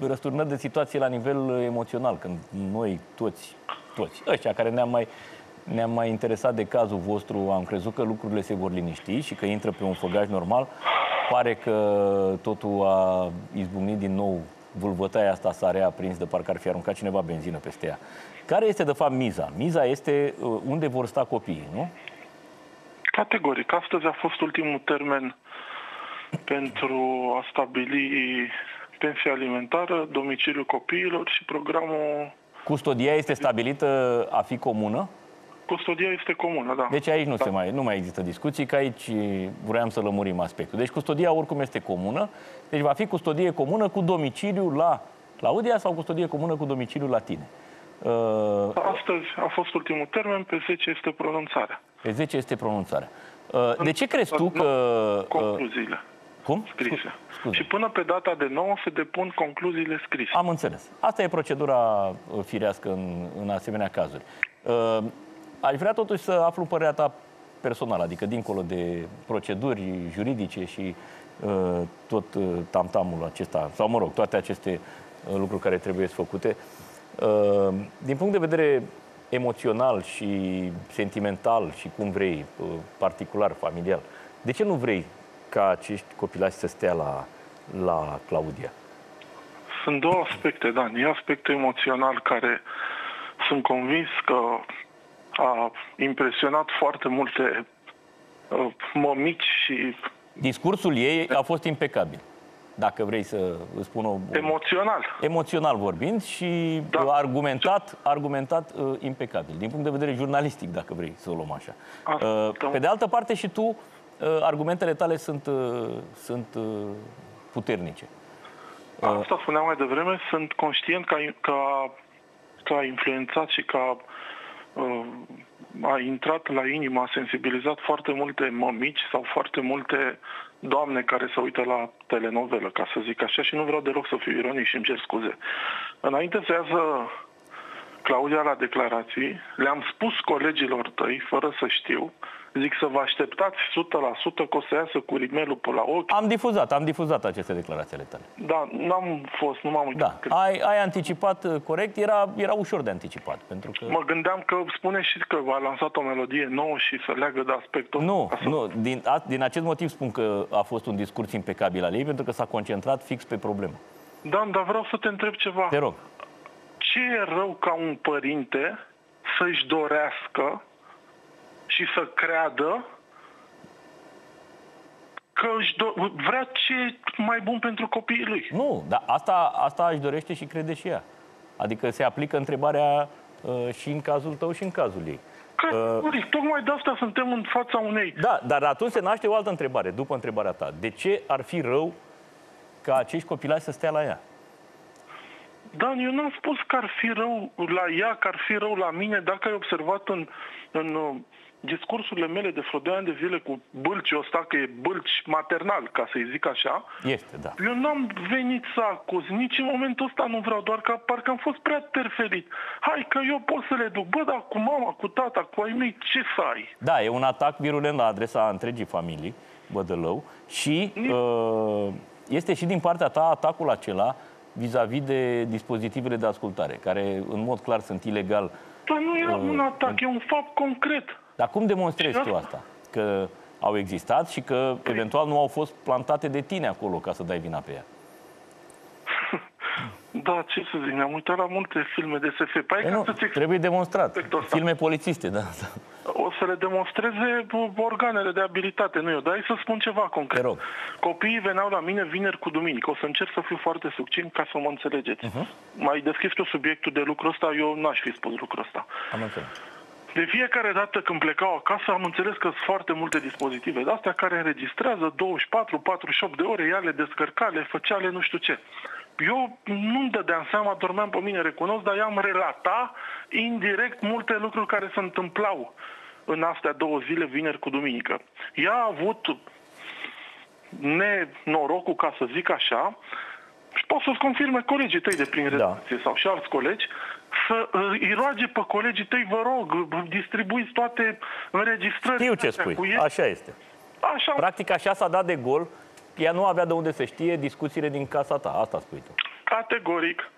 răsturnări de situație la nivel emoțional, când noi toți, toți, ăștia care ne-am mai, ne-am mai interesat de cazul vostru, am crezut că lucrurile se vor liniști și că intră pe un făgaș normal, pare că totul a izbucnit din nou vulvătaia asta s-a reaprins de parcă ar fi aruncat cineva benzină peste ea. Care este, de fapt, miza? Miza este uh, unde vor sta copiii, nu? Categoric. Astăzi a fost ultimul termen pentru a stabili pensia alimentară, domiciliul copiilor și programul... Custodia este stabilită a fi comună? Custodia este comună, da. Deci aici nu, da. se mai, nu mai există discuții, că aici vreau să lămurim aspectul. Deci custodia oricum este comună, deci va fi custodie comună cu domiciliu la Claudia sau custodie comună cu domiciliu la tine. Uh... Astăzi a fost ultimul termen, pe 10 este pronunțarea. Pe 10 este pronunțarea. Uh, de ce crezi tu că... Uh, concluziile. Cum? Scrise. Scuze. Și până pe data de 9 se depun concluziile scrise. Am înțeles. Asta e procedura uh, firească în, în asemenea cazuri. Uh, Aș vrea totuși să aflu părerea ta personală, adică dincolo de proceduri juridice și uh, tot uh, tamtamul acesta, sau mă rog, toate aceste uh, lucruri care trebuie să făcute. Uh, din punct de vedere emoțional și sentimental și cum vrei, uh, particular, familial, de ce nu vrei ca acești copilași să stea la, la Claudia? Sunt două aspecte, Dan. E aspectul emoțional care sunt convins că a impresionat foarte multe uh, mămici și... Discursul ei a fost impecabil, dacă vrei să spun o... Emoțional. Emoțional vorbind și da. argumentat, argumentat uh, impecabil, din punct de vedere jurnalistic, dacă vrei să o luăm așa. Asta, uh, pe de altă parte și tu, uh, argumentele tale sunt, uh, sunt uh, puternice. Asta spuneam mai devreme, sunt conștient că, că, că a influențat și că a a intrat la inimă, a sensibilizat foarte multe mămici sau foarte multe doamne care se uită la telenovelă, ca să zic așa, și nu vreau deloc să fiu ironic și îmi cer scuze. Înainte să iasă Claudia la declarații, le-am spus colegilor tăi, fără să știu, Zic să vă așteptați 100% că o să iasă cu rimelul pe la ochi. Am difuzat, am difuzat aceste declarații ale tale. Da, n-am fost, nu m-am uitat. Da, ai, ai anticipat uh, corect, era, era ușor de anticipat. Pentru că... Mă gândeam că spune și că a lansat o melodie nouă și să leagă de aspectul Nu, să... nu, din, a, din acest motiv spun că a fost un discurs impecabil al ei, pentru că s-a concentrat fix pe problemă. Da, dar vreau să te întreb ceva. Te rog. Ce e rău ca un părinte să-și dorească și să creadă că își do- vrea ce mai bun pentru copiii lui. Nu, dar asta, asta își dorește și crede și ea. Adică se aplică întrebarea uh, și în cazul tău și în cazul ei. Că, uh, tocmai de asta suntem în fața unei... Da, dar atunci se naște o altă întrebare, după întrebarea ta. De ce ar fi rău ca acești copilași să stea la ea? Dan, eu n-am spus că ar fi rău la ea, că ar fi rău la mine. Dacă ai observat în, în discursurile mele de vreo ani de zile cu bâlci ăsta, că e bâlci maternal, ca să-i zic așa, este, da. eu n-am venit să acuz, nici în momentul ăsta nu vreau, doar că parcă am fost prea terfelit. Hai că eu pot să le duc, bă, dar cu mama, cu tata, cu ai mei, ce să ai? Da, e un atac virulent la adresa întregii familii, Bădălău, și uh, este și din partea ta atacul acela vis-a-vis de dispozitivele de ascultare, care în mod clar sunt ilegal. Dar nu e uh, un atac, e un fapt concret. Dar cum demonstrezi tu asta? Că au existat și că eventual nu au fost plantate de tine acolo ca să dai vina pe ea. Da, ce să zic, ne-am uitat la multe filme de SF. Păi nu, trebuie demonstrat. Filme polițiste, da, da. O să le demonstreze organele de abilitate, nu eu. Dar să spun ceva concret. rog. Copiii veneau la mine vineri cu duminică. O să încerc să fiu foarte succint ca să mă înțelegeți. Uh-huh. Mai deschis tu subiectul de lucrul ăsta, eu n-aș fi spus lucrul ăsta. Am înțeles. De fiecare dată când plecau acasă am înțeles că sunt foarte multe dispozitive de astea care înregistrează 24-48 de ore, ea le descărca, le făcea, le nu știu ce. Eu nu-mi dădeam seama, dormeam pe mine, recunosc, dar i-am relata indirect multe lucruri care se întâmplau în astea două zile, vineri cu duminică. Ea a avut nenorocul, ca să zic așa, și pot să-ți confirme colegii tăi de prin da. redacție da. sau și alți colegi, să îi roage pe colegii tăi, vă rog, distribuiți toate înregistrările. Știu ce spui, așa este. Așa. Practic așa s-a dat de gol, ea nu avea de unde să știe discuțiile din casa ta, asta spui tu. categoric.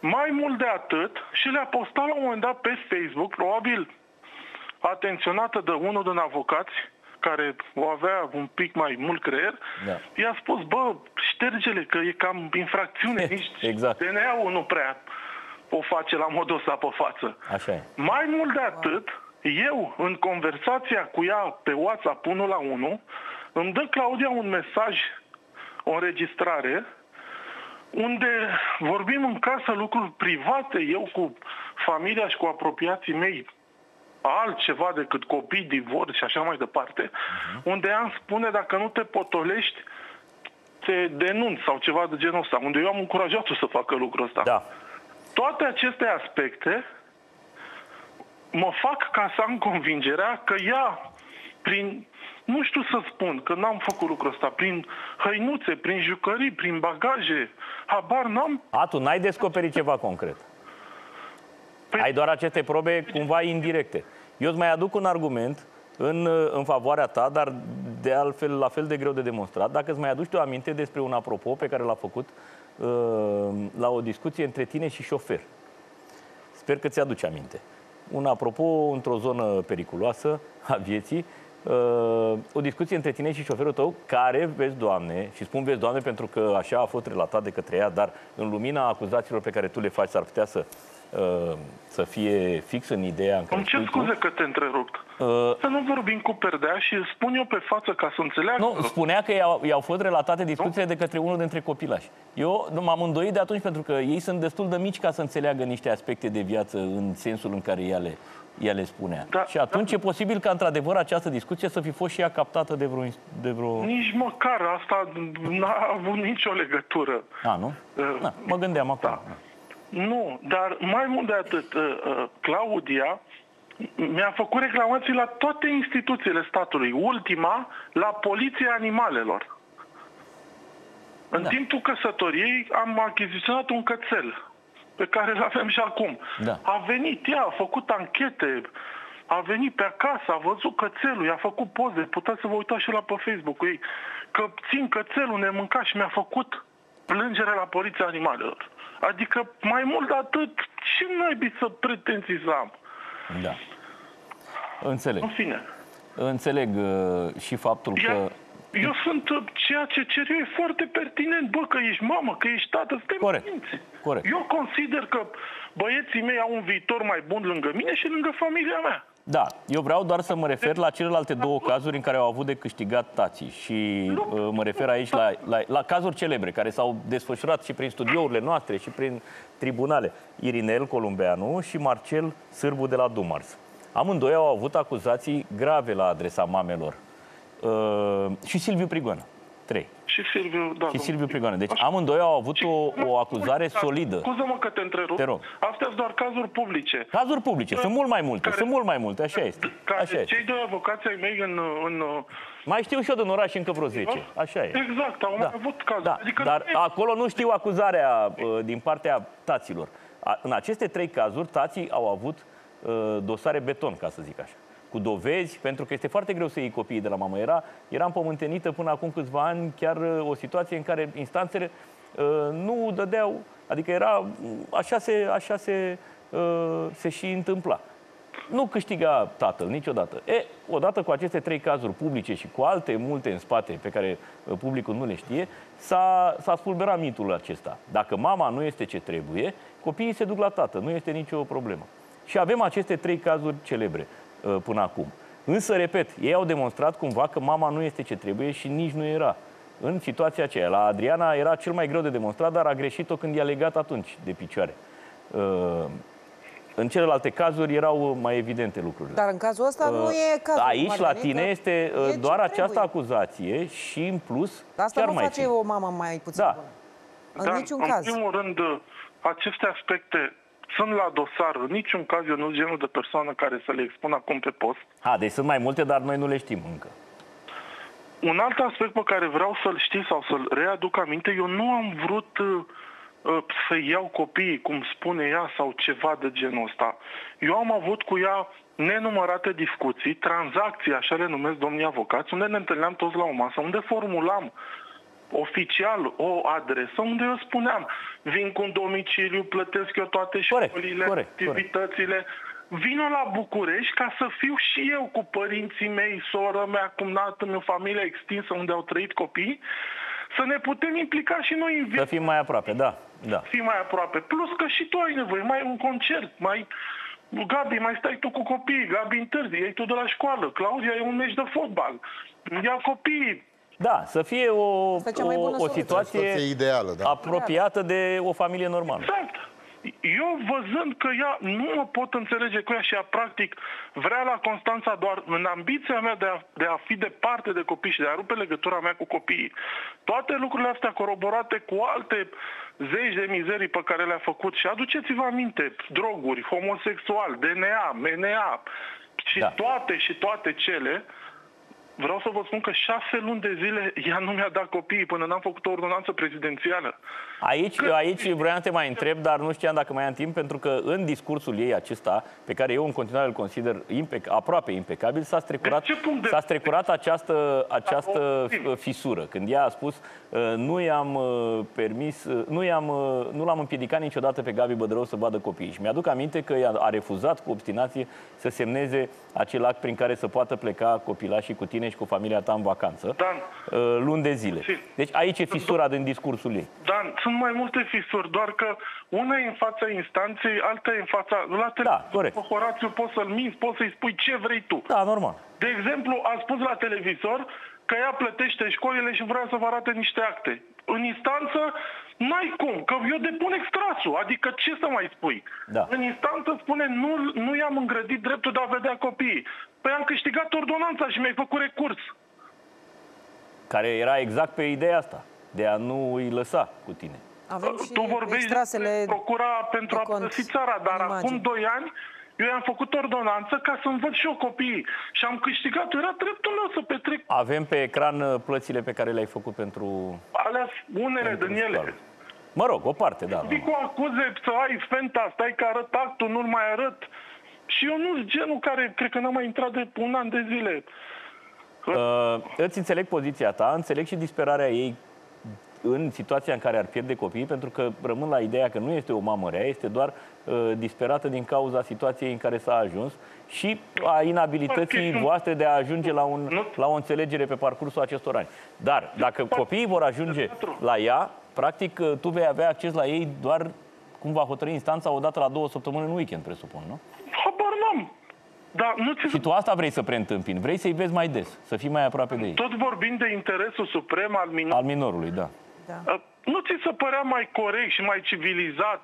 Mai mult de atât, și le-a postat la un moment dat pe Facebook, probabil atenționată de unul din avocați, care o avea un pic mai mult creier, Da. i-a spus, bă, ștergele, că e cam infracțiune, nici Exact. DNA-ul nu prea o face la modul ăsta pe față. Așa e. Mai mult de atât, eu, în conversația cu ea pe WhatsApp 1 la 1, îmi dă Claudia un mesaj, o înregistrare, unde vorbim în casă lucruri private, eu cu familia și cu apropiații mei, altceva decât copii, divorț și așa mai departe, unde ea îmi spune dacă nu te potolești, te denunț sau ceva de genul ăsta, unde eu am încurajat-o să facă lucrul ăsta Da. Toate aceste aspecte mă fac ca să am convingerea că ea, prin, nu știu să spun, că n-am făcut lucrul ăsta, prin hăinuțe, prin jucării, prin bagaje, habar n-am, A, tu n-ai descoperit ceva concret. Păi- Ai doar aceste probe cumva indirecte. Eu îți mai aduc un argument în, în favoarea ta, dar de altfel la fel de greu de demonstrat. Dacă îți mai aduci tu aminte despre un apropo pe care l-a făcut uh, la o discuție între tine și șofer. Sper că ți-aduce aminte. Un apropo într-o zonă periculoasă a vieții, uh, o discuție între tine și șoferul tău, care, vezi, Doamne, și spun vezi, Doamne, pentru că așa a fost relatat de către ea, dar în lumina acuzațiilor pe care tu le faci, s-ar putea să, uh, să fie fix în ideea în care îmi cer spui tu. scuze că te întrerupt. Uh, Să nu vorbim cu perdea și îți spun eu pe față ca să înțeleagă. Nu, spunea că i-au, i-au fost relatate discuțiile de către unul dintre copilași. Eu nu m-am îndoit de atunci pentru că ei sunt destul de mici ca să înțeleagă niște aspecte de viață în sensul în care ea le, ea le spunea. Da, și atunci e posibil ca într-adevăr această discuție să fi fost și ea captată de vreo... De vreo... Nici măcar asta n-a avut nicio legătură. A, nu? Uh, Da, mă gândeam acum. Da. Nu, dar mai mult de atât, uh, uh, Claudia mi-a făcut reclamații la toate instituțiile statului. Ultima, la Poliția Animalelor. În Da. timpul căsătoriei am achiziționat un cățel pe care îl avem și acum. Da. A venit ea, a făcut anchete, a venit pe acasă, a văzut cățelul, i-a făcut poze, puteți să vă uitați și la pe Facebook cu ei, că țin cățelul, ne mânca și mi-a făcut plângere la Poliția Animalelor. Adică mai mult de atât, ce naibii să pretenții să am? Da. Înțeleg. În fine. Înțeleg uh, și faptul Ea, că... eu sunt, uh, ceea ce cer eu e foarte pertinent. Bă, că ești mamă, că ești tată, suntem Corect. minți. Corect. Eu consider că băieții mei au un viitor mai bun lângă mine și lângă familia mea. Da, eu vreau doar să mă refer la celelalte două cazuri în care au avut de câștigat tații și uh, mă refer aici la, la, la cazuri celebre care s-au desfășurat și prin studiourile noastre și prin tribunale. Irinel Columbeanu și Marcel Sârbu de la Dumars. Amândoi au avut acuzații grave la adresa mamelor. Uh, și Silviu Prigoană. Trei. Și Silviu, da. Și domnul. Silviu Prigoană. Deci Așa. amândoi au avut o, o acuzare Uitați, solidă. Scuză-mă că te întrerup. Te rog. Astea sunt doar cazuri publice. Cazuri publice. Sunt mult mai multe. Care- Sunt mult mai multe. Așa este. Care Așa este. cei doi avocați ai mei în, în Mai știu și eu din oraș încă vreo 10. Așa e. Exact, au mai avut cazuri. Da, Adică dar nu e- acolo nu știu acuzarea uh, din partea taților. A, în aceste trei cazuri, tații au avut uh, dosare beton, ca să zic așa. Cu dovezi, pentru că este foarte greu să iei copiii de la mamă. Era, era împământenită până acum câțiva ani chiar uh, o situație în care instanțele uh, nu dădeau, adică era, așa se, așa se, uh, se și întâmpla. Nu câștiga tatăl niciodată. E, odată cu aceste trei cazuri publice și cu alte multe în spate pe care uh, publicul nu le știe, s-a, s-a spulberat mitul acesta. Dacă mama nu este ce trebuie, copiii se duc la tată, nu este nicio problemă. Și avem aceste trei cazuri celebre uh, până acum. Însă, repet, ei au demonstrat cumva că mama nu este ce trebuie și nici nu era. În situația aceea, la Adriana era cel mai greu de demonstrat, dar a greșit-o când i-a legat atunci de picioare. Uh, în celelalte cazuri erau mai evidente lucrurile. Dar în cazul ăsta nu e cazul. Aici, la Margarita. tine, este E uh, ce doar această trebuie. acuzație și, în plus, Asta chiar nu mai face țin. o mamă mai puțin Da. bună. În Da, niciun în caz. primul rând, aceste aspecte sunt la dosar. În niciun caz eu nu sunt genul de persoană care să le expun acum pe post. A, deci sunt mai multe, dar noi nu le știm încă. Un alt aspect pe care vreau să-l știi sau să-l readuc aminte, eu nu am vrut uh, uh, să iau copiii, cum spune ea, sau ceva de genul ăsta. Eu am avut cu ea nenumărate discuții, tranzacții, așa le numesc domnii avocați, unde ne întâlneam toți la o masă, unde formulam oficial o adresă unde eu spuneam, vin cu un domiciliu, plătesc eu toate Corect, școlile, corect, activitățile, vină la București ca să fiu și eu cu părinții mei, sora mea, cumnată meu, familia extinsă unde au trăit copii, să ne putem implica și noi în Să viața fim mai aproape, da. da. fi mai aproape. Plus că și tu ai nevoie, mai un concert, mai... Gabi, mai stai tu cu copiii, Gabi întârzi, iei tu de la școală, Claudia e un meci de fotbal, ia copiii. Da, să fie o, Asta e cea mai o, bună o soluție. situație Situație ideală, da. apropiată de o familie normală. Exact. Eu văzând că ea nu mă pot înțelege cu ea și ea practic vrea la Constanța doar în ambiția mea de a, de a fi departe de copii și de a rupe legătura mea cu copiii. Toate lucrurile astea coroborate cu alte zeci de mizerii pe care le-a făcut și aduceți-vă aminte, droguri, homosexual, DNA, MNA și Da. toate și toate cele, Vreau să vă spun că șase luni de zile ea nu mi-a dat copiii până n-am făcut o ordonanță prezidențială. Aici, aici vreau să te mai întreb, dar nu știam dacă mai am timp, pentru că în discursul ei acesta, pe care eu în continuare îl consider impec- aproape impecabil, s-a strecurat, De ce punct de- s-a strecurat această, această Da, fisură. Când ea a spus, uh, nu i-am uh, permis, uh, nu, i-am, uh, nu l-am împiedicat niciodată pe Gabi Bădrău să vadă copiii. Și mi-aduc aminte că ea a refuzat cu obstinație să semneze acel act prin care să poată pleca copilașii cu tine și cu familia ta în vacanță. Dan, uh, luni de zile. Și- Deci aici e fisura din discursul ei. Dan, sunt mai multe fisuri, doar că una e în fața instanței, alta e în fața... La Da, corect. Pe Horațiu poți să-l minți, poți să-i spui ce vrei tu. Da, normal. De exemplu, a spus la televizor că ea plătește școlile și vrea să vă arate niște acte. În instanță, n-ai cum, că eu depun extrasul, adică ce să mai spui? Da. În instanță spune, nu, nu i-am îngrădit dreptul de a vedea copiii. Păi am câștigat ordonanța și mi-ai făcut recurs. Care era exact pe ideea asta, de a nu îi lăsa cu tine. Avem și tu vorbești extrasele despre procura pentru de a cont părăsi țara, dar în acum imagini. 2 ani eu i-am făcut ordonanță ca să-mi văd și eu copiii. Și am câștigat, era dreptul meu să petrec Avem pe ecran uh, plățile pe care le-ai făcut pentru... alea unele pentru din ele. școală. Mă rog, o parte, da. Vii cu acuze să ai fenta, stai că arăt actul, nu-l mai arăt. Și eu nu sunt genul care, cred că n-am mai intrat de un an de zile. Uh, îți înțeleg poziția ta, înțeleg și disperarea ei în situația în care ar pierde copiii, pentru că rămân la ideea că nu este o mamă rea, este doar uh, disperată din cauza situației în care s-a ajuns și a inabilității Parcă- voastre de a ajunge la, un, Nu. la o înțelegere pe parcursul acestor ani. Dar dacă copiii vor ajunge la ea, practic uh, tu vei avea acces la ei doar cum va hotărâi instanța odată la două săptămâni în weekend, presupun, nu? Habar n-am. Dar nu ți Și tu asta vrei să preîntâmpini, vrei să-i vezi mai des, să fii mai aproape de ei. tot vorbind de interesul suprem al minor, Al minorului, da. Da. Uh, nu ți se părea mai corect și mai civilizat?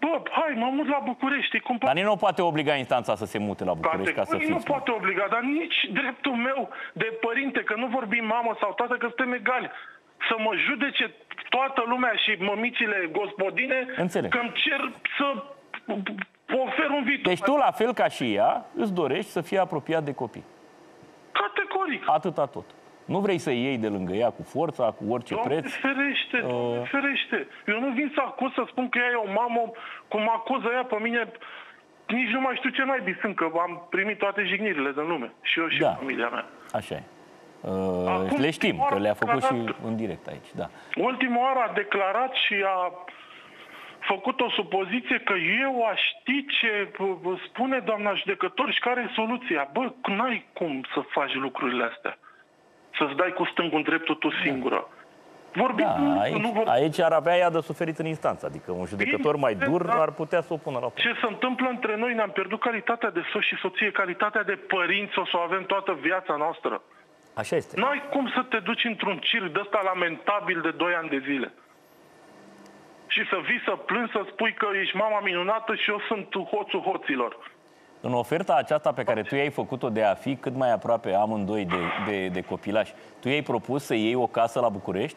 Bă, hai, mă mut la București, știi cum Dar nici nu poate obliga instanța să se mute la București ca să Categoric nu fiți. poate obliga, dar nici dreptul meu de părinte, că nu vorbim mamă sau tată, că suntem egali, să mă judece toată lumea și mămicile gospodine Înțeleg. că îmi cer să ofer un viitor. Deci tu, la fel ca și ea, îți dorești să fii apropiat de copii. Categoric. Atâta tot. Nu vrei să iei de lângă ea cu forța, cu orice Doamne preț. ferește, Doamne Uh. ferește. Eu nu vin să acuz să spun că ea e o mamă, cum acuză ea pe mine, nici nu mai știu ce naibii sunt, că am primit toate jignirile din lume. Și eu și Da. familia mea. Așa e. Uh, Acum, le știm, că le-a făcut și declarat- în direct aici, da. Ultima oară a declarat și a făcut o supoziție că eu aș ști ce bă, bă, spune doamna judecător și care e soluția. Bă, n-ai cum să faci lucrurile astea. Să-ți dai cu stângul în dreptul tu singură. Vorbim, Da, nu, aici, nu vor... aici ar avea ea de suferit în instanță. Adică un judecător mai dur Da. ar putea să o pună la punct. Ce se întâmplă între noi, ne-am pierdut calitatea de soț și soție, calitatea de părinți, o să o avem toată viața noastră. Așa este. N-ai cum să te duci într-un circ de ăsta lamentabil de 2 ani de zile. Și să vii să plângi, să spui că ești mama minunată și eu sunt hoțul hoților. În oferta aceasta pe care tu i-ai făcut-o de a fi cât mai aproape amândoi de, de, de copilași, tu i-ai propus să iei o casă la București?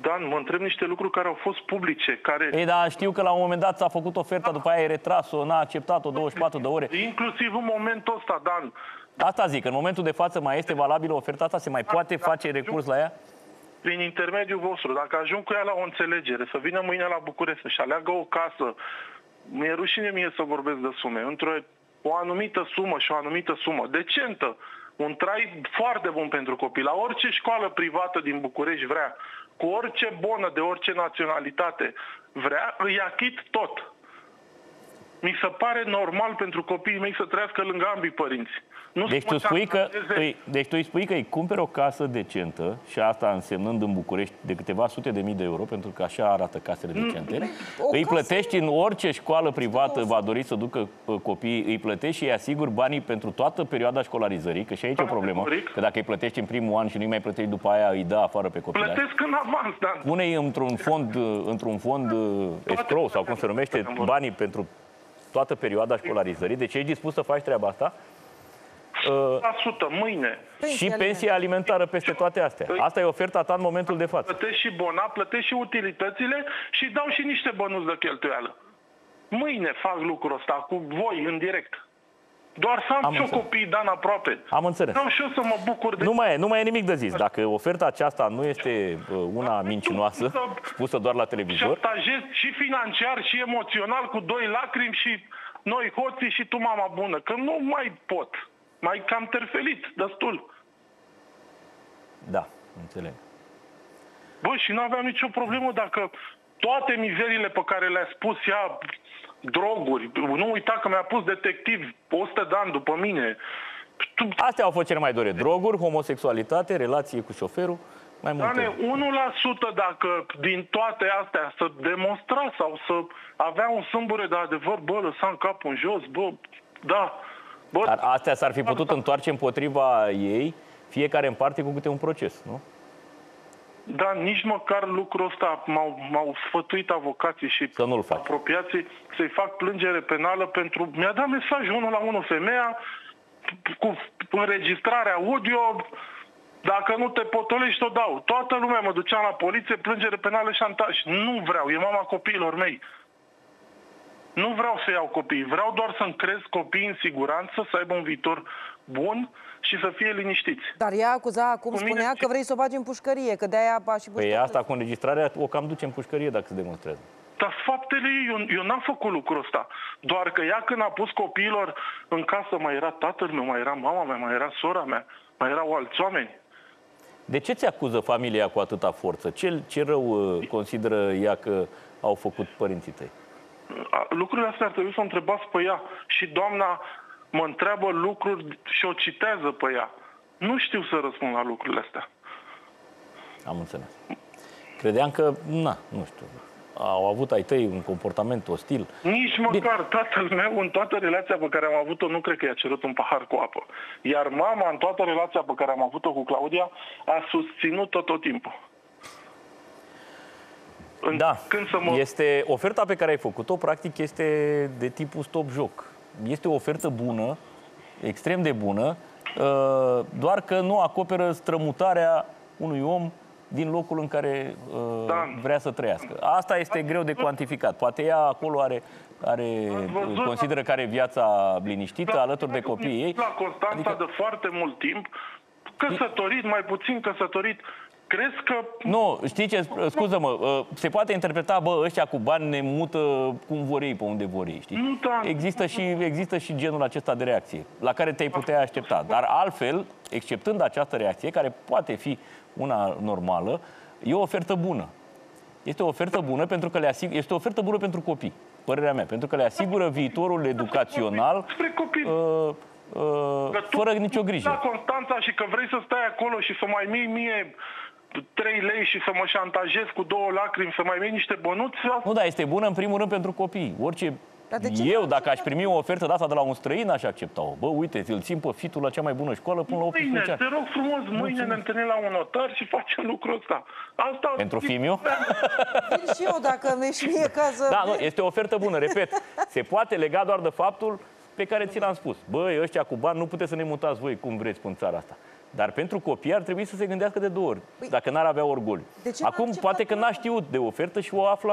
Dan, mă întreb niște lucruri care au fost publice, care Ei, dar știu că la un moment dat ți-a făcut oferta, după aia ai retras-o, n-a acceptat-o 24 de ore. inclusiv în momentul ăsta, Dan, Asta zic, în momentul de față mai este valabilă oferta asta? Se mai poate face recurs la ea? prin intermediul vostru, dacă ajung cu ea la o înțelegere, să vină mâine la București, să-și aleagă o casă, mi-e rușine mie să vorbesc de sume, într-o o anumită sumă și o anumită sumă decentă, un trai foarte bun pentru copii. La orice școală privată din București vrea, cu orice bonă de orice naționalitate vrea, îi achit tot. Mi se pare normal pentru copiii mei să trăiască lângă ambii părinți. Nu Deci să tu, mă spui că, șantajeze. îi, deci tu îi spui că îi cumperi o casă decentă și asta însemnând în București de câteva sute de mii de euro, pentru că așa arată casele decente. o Îi casă- plătești în orice școală privată va dori să ducă uh, copiii, îi plătești și îi asiguri banii pentru toată perioada școlarizării, că și aici e o problemă, Categoric. că dacă îi plătești în primul an și nu-i mai plătești după aia, îi dă afară pe copii. Plătesc în avans, dar Pune-i într-un fond, uh, într-un fond uh, escrow sau cum se numește, banii pentru toată perioada școlarizării. Deci ești dispus să faci treaba asta? Uh, 100 mâine. și pensie alimentară peste toate astea. Asta e oferta ta în momentul de față. Plătesc și bona, plătesc și utilitățile și dau și niște bănuți de cheltuială. Mâine fac lucrul ăsta cu voi în direct. Doar să am, Am și eu înțeles. copii, Dan, aproape. Am înțeles. Vreau și eu să mă bucur de... Nu mai, e, nu mai e nimic de zis. Dacă oferta aceasta nu este uh, una mincinoasă, spusă doar la televizor, Șantajez și financiar și emoțional cu doi lacrimi și noi hoții și tu mama bună. Că nu mai pot. Mai cam terfelit, destul. da, înțeleg. Bă, și nu aveam nicio problemă dacă toate mizerile pe care le-a spus ea, droguri, nu uita că mi-a pus detectiv 100 de ani după mine, tu, Astea au fost cele mai dore. Droguri, homosexualitate, relație cu șoferul, mai Dane, multe. 1% dacă din toate astea să demonstra sau să avea un sâmbure de adevăr, bă, lăsam capul în jos, bă, da, bă, Dar astea s-ar fi putut întoarce împotriva ei, fiecare în parte cu câte un proces, nu? Dar nici măcar lucrul ăsta m-au, m-au sfătuit avocații și Să nu-l faci. apropiații să-i fac plângere penală pentru... Mi-a dat mesaj unul la unul femeia cu înregistrarea audio, dacă nu te potolești, o dau. Toată lumea mă ducea la poliție, plângere penală, șantaj. Nu vreau, e mama copiilor mei. Nu vreau să iau copii, vreau doar să-mi cresc copiii în siguranță, să aibă un viitor bun și să fie liniștiți. Dar ea acuza acum, Cu mine spunea ce- că vrei să o bagi în pușcărie, că de-aia a și Păi asta cu înregistrarea o cam duce în pușcărie dacă se demonstrează. Dar faptele ei, eu, eu n-am făcut lucrul ăsta. Doar că ea când a pus copiilor în casă, mai era tatăl meu, mai era mama mea, mai era sora mea, mai erau alți oameni. De ce ți acuză familia cu atâta forță? Ce, ce rău uh, consideră ea că au făcut părinții tăi? A- Lucrurile astea ar trebui să o întrebați pe ea. Și doamna mă întreabă lucruri și o citează pe ea. Nu știu să răspund la lucrurile astea. Am înțeles. Credeam că, na, nu știu, au avut ai tăi un comportament ostil. Nici măcar tatăl meu, în toată relația pe care am avut-o, nu cred că i-a cerut un pahar cu apă. Iar mama, în toată relația pe care am avut-o cu Claudia, a susținut-o tot timpul. În- Da, Când să mă... este oferta pe care ai făcut-o, practic, este de tipul stop-joc. Este o ofertă bună, extrem de bună, uh, doar că nu acoperă strămutarea unui om din locul în care uh, Da. vrea să trăiască. Asta este greu de cuantificat. Poate ea acolo are, are văzut? consideră că are viața liniștită alături de copiii ei. La Constanța Adică- adică... de foarte mult timp, căsătorit, mai puțin căsătorit, crezi că... Nu, știi ce, scuză-mă, uh, se poate interpreta, bă, ăștia cu bani ne mută cum vor ei, pe unde vor ei, știi? Nu, da. Există și, există și genul acesta de reacție, la care te-ai putea aștepta. Dar altfel, exceptând această reacție, care poate fi una normală, e o ofertă bună. Este o ofertă bună pentru că le asigur, este o ofertă bună pentru copii, părerea mea, pentru că le asigură viitorul educațional Spre copii. uh, uh, Că tu fără nicio La grijă. Constanța și că vrei să stai acolo și să mai mii mie 3 lei și să mă șantajez cu două lacrimi, să mai mii niște bănuți, Nu, dar este bună în primul rând pentru copii. Orice Dar de ce eu, nu dacă aș acceptați? primi o ofertă de asta de la un străin, aș accepta-o. Bă, uite, îl țin pe fitul la cea mai bună școală până la 18 Mâine, ani. te rog frumos, mâine ne întâlnim la un notar și facem lucrul ăsta. Asta Pentru Fimiu? Vin și eu dacă mi și mie ca să... Da, nu, este o ofertă bună, repet. Se poate lega doar de faptul pe care ți l-am spus. Băi, ăștia cu bani nu puteți să ne mutați voi cum vreți în țara asta. Dar pentru copii ar trebui să se gândească de două ori, Păi, dacă n-ar avea orgoliu. de ce n-a Acum, acceptat poate că n-a știut de ofertă și o află